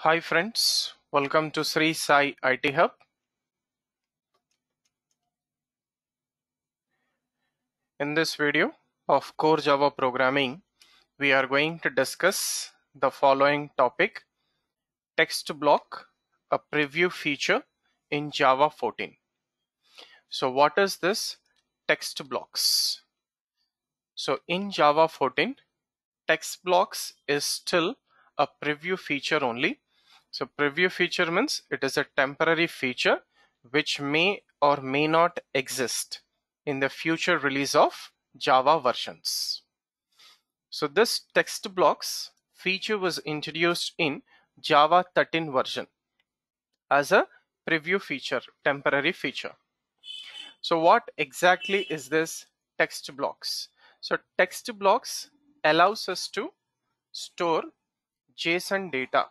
Hi friends, welcome to Sri Sai IT Hub. In this video of Core Java Programming, we are going to discuss the following topic text block, a preview feature in Java 14. So what is this text blocks? So in Java 14, text blocks is still a preview feature only. So preview feature means it is a temporary feature which may or may not exist in the future release of Java versions. So this text blocks feature was introduced in Java 13 version as a preview feature, temporary feature. So what exactly is this text blocks? So text blocks allows us to store JSON data,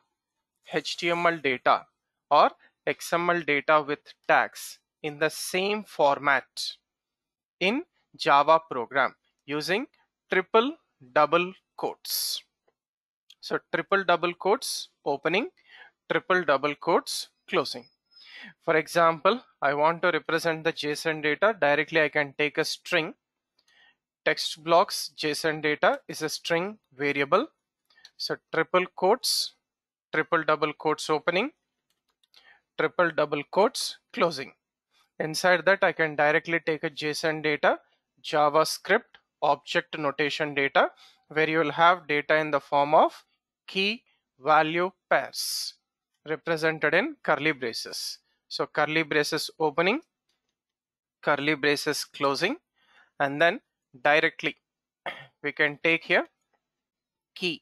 HTML data or XML data with tags in the same format in Java program using triple double quotes. So triple double quotes opening, triple double quotes closing. For example, I want to represent the JSON data directly I can take a string. Text blocks JSON data is a string variable. So triple quotes, triple double quotes opening, triple double quotes closing. Inside that I can directly take a JSON data, JavaScript object notation data where you will have data in the form of key value pairs represented in curly braces. So curly braces opening, curly braces closing and then directly we can take here key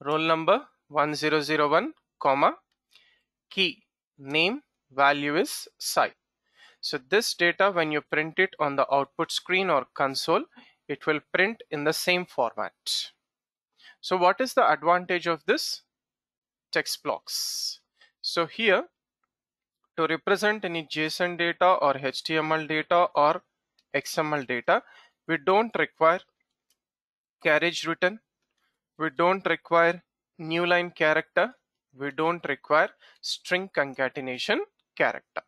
roll number 1001 comma key name value is Sai. So this data when you print it on the output screen or console it will print in the same format. So what is the advantage of this text blocks? So here to represent any JSON data or HTML data or XML data, we don't require carriage return, we don't require new line character, we don't require string concatenation character.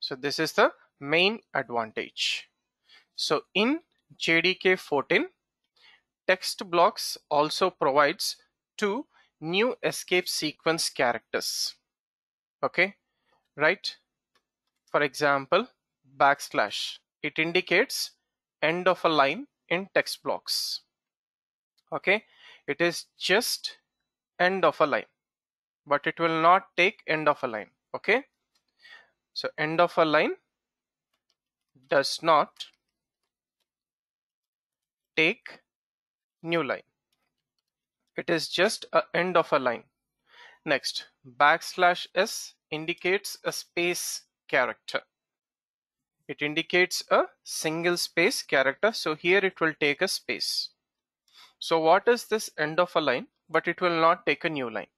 So this is the main advantage. So in JDK 14, text blocks also provides two new escape sequence characters. Okay, right? For example, backslash. It indicates end of a line in text blocks. Okay, it is just end of a line, but it will not take end of a line. Okay, so end of a line does not take new line. It is just a end of a line. Next, backslash s indicates a space character. It indicates a single space character. So here it will take a space. So what is this end of a line? But it will not take a new line.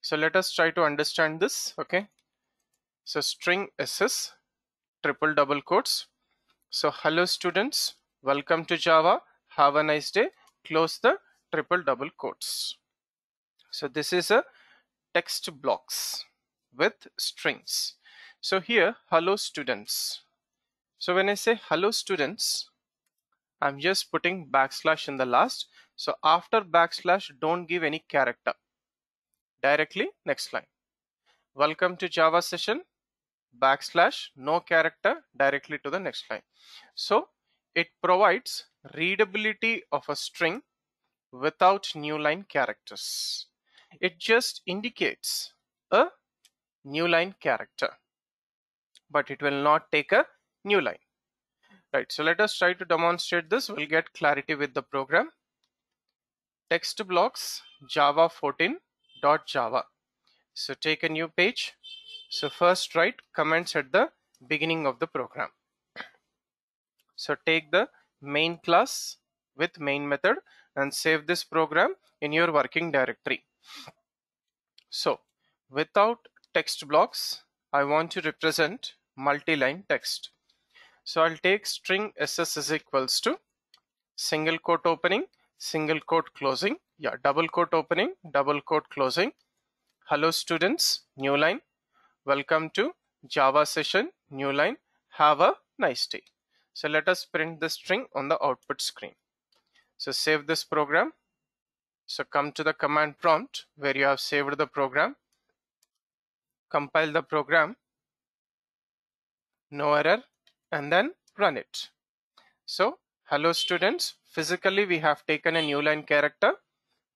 So let us try to understand this. Okay. So string ss triple double quotes. So hello students, welcome to Java. Have a nice day. Close the triple double quotes. So this is a text blocks with strings. So here, hello students. So when I say hello students, I'm just putting backslash in the last. So after backslash, don't give any character. Directly, next line. Welcome to Java session, backslash, no character, directly to the next line. So it provides readability of a string without new line characters. It just indicates a new line character, but it will not take a new line. Right, so let us try to demonstrate this. We'll get clarity with the program. Text blocks java 14 dot java. So take a new page. So first write comments at the beginning of the program. So take the main class with main method and save this program in your working directory. So without text blocks, I want to represent multi-line text. So I'll take string ss is equals to single quote opening, single quote closing, yeah, double quote opening, double quote closing, hello students, new line. Welcome to Java session, new line. Have a nice day. So let us print the string on the output screen. So save this program. So come to the command prompt where you have saved the program. Compile the program. No error. And then run it. So hello students. Physically we have taken a new line character.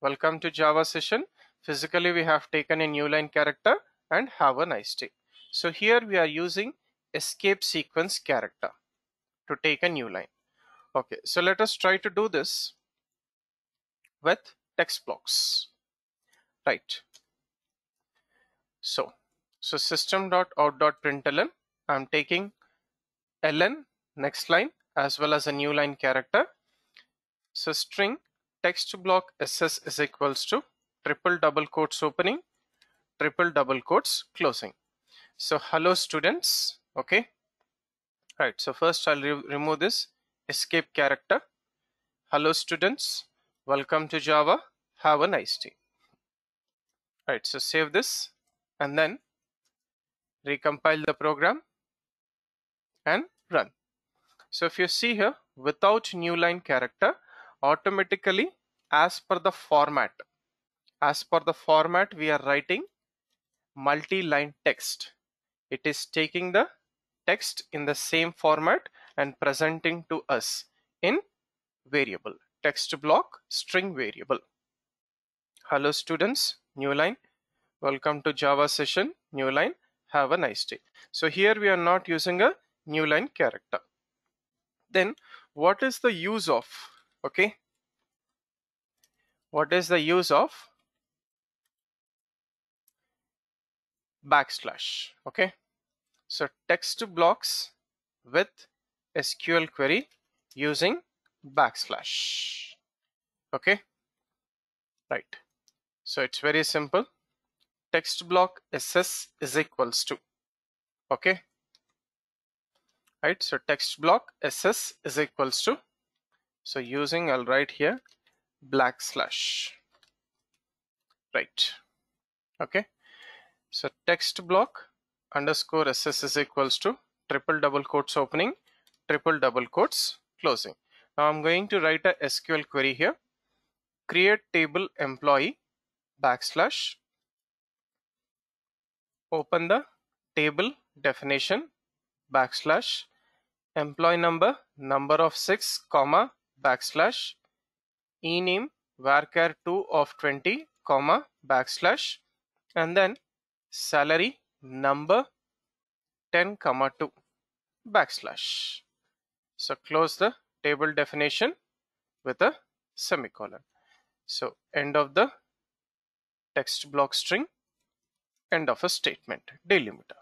Welcome to Java session. Physically we have taken a new line character and have a nice day. So here we are using escape sequence character to take a new line. Okay, so let us try to do this with text blocks. Right. So, so system.out.println, I'm taking ln next line as well as a new line character. So string text block ss is equals to triple double quotes opening, triple double quotes closing. So hello students, okay. Right, so first I'll re remove this escape character. Hello students, welcome to Java, have a nice day. Right, so save this and then recompile the program and run. So if you see here, without new line character, automatically as per the format, as per the format we are writing multi-line text. It is taking the text in the same format and presenting to us in variable text block string variable. Hello students, new line. Welcome to Java session, new line. Have a nice day. So here we are not using a new line character. Then what is the use of, okay? What is the use of backslash, okay? So text blocks with SQL query using backslash, okay? Right. So it's very simple. Text block SS is equals to, okay? Right, so text block SS is equals to, so using I'll write here black slash, right, okay? So text block underscore SS is equals to triple double quotes opening, triple double quotes closing. Now I'm going to write a SQL query here. Create table employee backslash open the table definition backslash employee number number of 6 comma backslash ename varchar2 of 20 comma backslash and then salary number 10 comma 2 backslash. So close the table definition with a semicolon. So end of the text block string end of a statement delimiter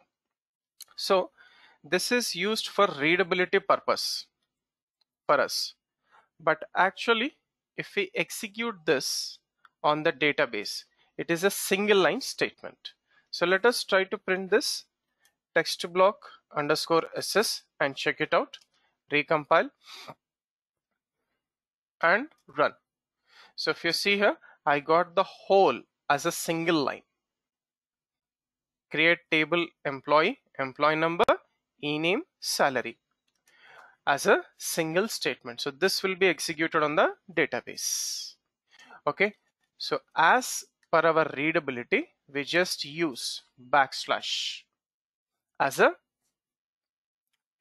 so this is used for readability purpose for us. But actually if we execute this on the database it is a single line statement. So let us try to print this text block underscore ss and check it out recompile and run. So if you see here i got the whole as a single line. Create table employee employee number ename salary. As a single statement. So this will be executed on the database. Okay? So as per our readability we just use backslash as a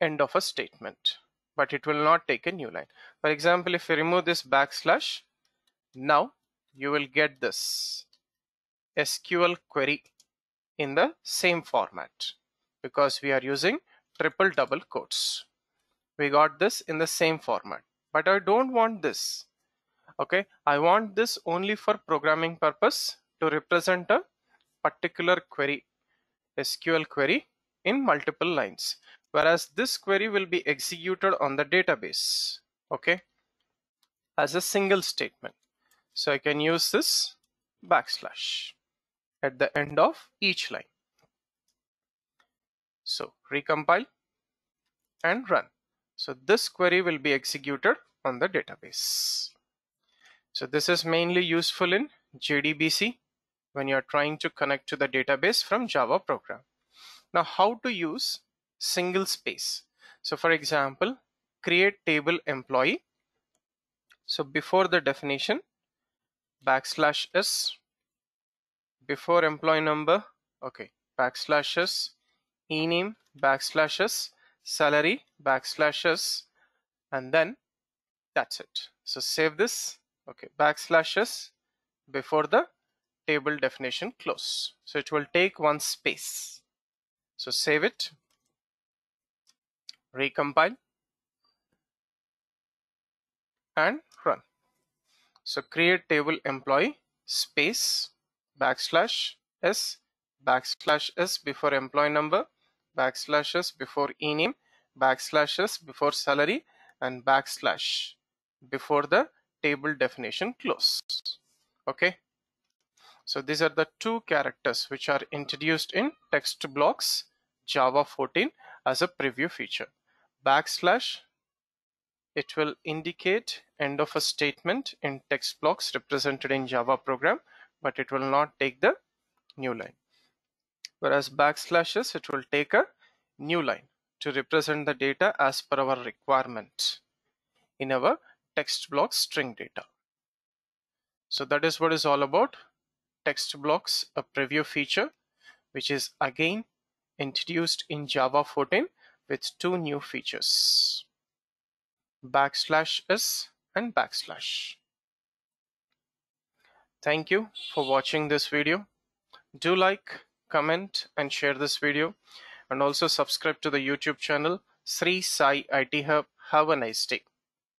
end of a statement. But it will not take a new line. For example if you remove this backslash now you will get this SQL query in the same format. Because we are using triple double quotes. We got this in the same format, but I don't want this. Okay, I want this only for programming purpose to represent a particular query, SQL query in multiple lines, whereas this query will be executed on the database, okay, as a single statement. So I can use this backslash at the end of each line. So recompile and run. So this query will be executed on the database. So this is mainly useful in JDBC when you're trying to connect to the database from Java program. Now, how to use single space. So for example, create table employee. So before the definition, backslash s, before employee number, okay, backslash s, ename, backslash s, salary, backslashes and then that's it. So save this, okay, backslashes before the table definition close. So it will take one space. So save it, recompile, and run. So create table employee space backslash s backslash s before employee number backslash s before ename backslash s before salary and backslash before the table definition close. Okay. So these are the two characters which are introduced in text blocks Java 14 as a preview feature. Backslash, it will indicate end of a statement in text blocks represented in Java program, but it will not take the new line. Whereas backslash s, it will take a new line to represent the data as per our requirement in our text block string data. So that is what is all about text blocks, a preview feature, which is again introduced in Java 14 with two new features, backslash s and backslash. Thank you for watching this video. Do like, comment and share this video and also subscribe to the YouTube channel Sri Sai IT Hub. Have a nice day.